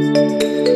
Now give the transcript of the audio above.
Música